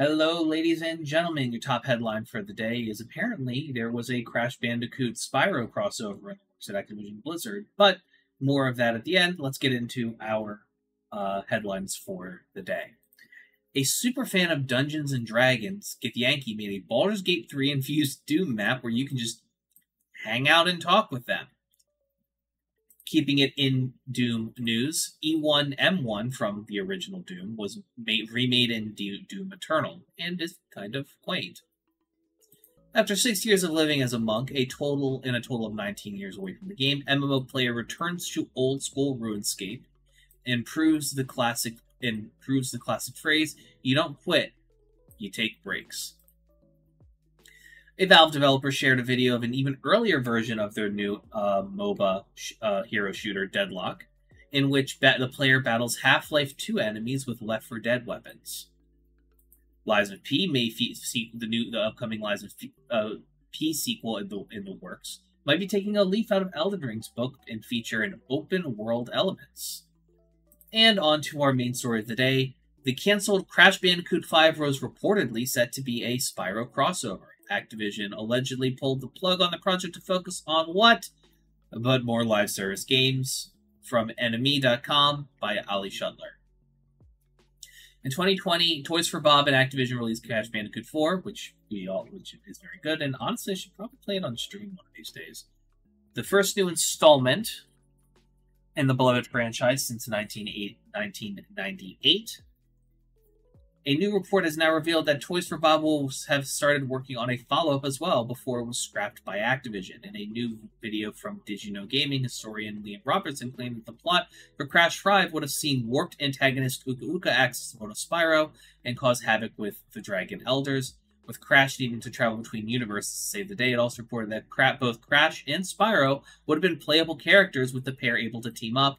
Hello, ladies and gentlemen. Your top headline for the day is apparently there was a Crash Bandicoot Spyro crossover at Activision Blizzard, but more of that at the end. Let's get into our uh, headlines for the day. A super fan of Dungeons and Dragons, Get Yankee, made a Baldur's Gate 3 infused Doom map where you can just hang out and talk with them. Keeping it in Doom news, E1M1 from the original Doom was made, remade in Doom Eternal and is kind of quaint. After six years of living as a monk, a total in a total of 19 years away from the game, MMO player returns to old school RuneScape and proves the classic the classic phrase, you don't quit, you take breaks. A Valve developer shared a video of an even earlier version of their new uh, MOBA sh- uh, hero shooter, Deadlock, in which ba- the player battles Half Life 2 enemies with Left 4 Dead weapons. Lies of P may fe- see the new the upcoming Lies of P, uh, P sequel in the in the works might be taking a leaf out of Elden Ring's book and feature an open world elements. And on to our main story of the day. The cancelled Crash Bandicoot 5 was reportedly set to be a Spyro crossover. Activision allegedly pulled the plug on the project to focus on what? But more live service games. From NME.com by Ali Shutler. In 2020, Toys for Bob and Activision released Crash Bandicoot 4, which we all, which is very good, and honestly, I should probably play it on stream one of these days. The first new installment in the beloved franchise since 1998. A new report has now revealed that Toys for Bob will have started working on a follow up as well before it was scrapped by Activision. In a new video from Did You Know Gaming, historian Liam Robertson claimed that the plot for Crash 5 would have seen warped antagonist Uka Uka access Moto Spyro and cause havoc with the Dragon Elders. With Crash needing to travel between universes to save the day, it also reported that both Crash and Spyro would have been playable characters with the pair able to team up.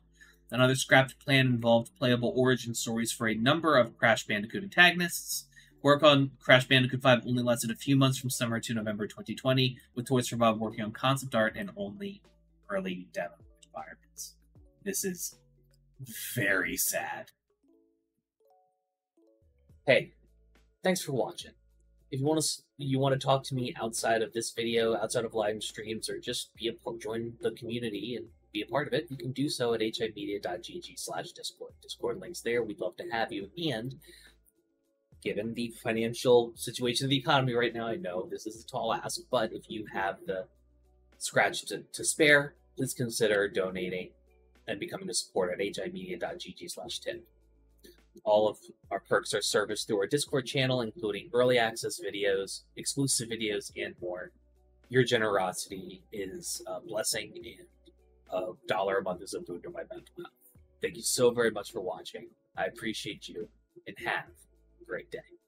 Another scrapped plan involved playable origin stories for a number of Crash Bandicoot antagonists. Work on Crash Bandicoot 5 only lasted a few months from summer to November 2020, with Toys for Bob working on concept art and only early demo environments. This is very sad. Hey, thanks for watching if you want to you want to talk to me outside of this video, outside of live streams, or just be a join the community and be a part of it, you can do so at himedia.gg slash discord Discord links there. We'd love to have you. And given the financial situation of the economy right now, I know this is a tall ask, but if you have the scratch to, to spare, please consider donating and becoming a supporter at himedia.gg slash tip. All of our perks are serviced through our Discord channel, including early access videos, exclusive videos, and more. Your generosity is a blessing, and a dollar a month is a boon to my mental health. Thank you so very much for watching. I appreciate you, and have a great day.